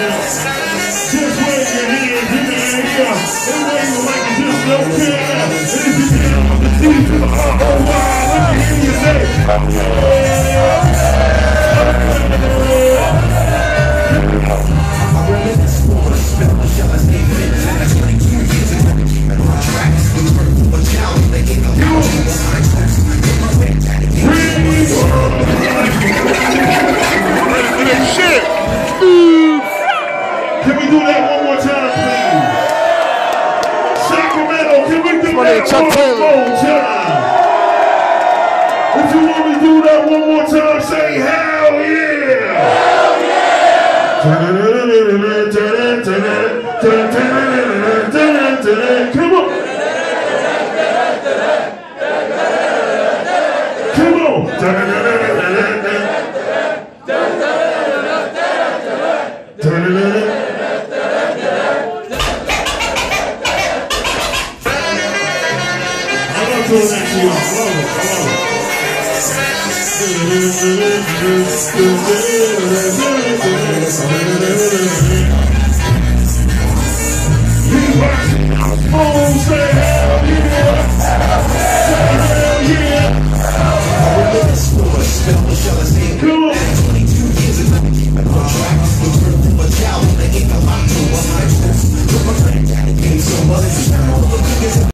Just wave your hands in the air. Wave like just oh! We do that one more time, please? Sacramento, can we do that one more time? If you want me to do that one more time, say hell yeah! Come on! Come on! Doing to. I love. You watch. Oh, say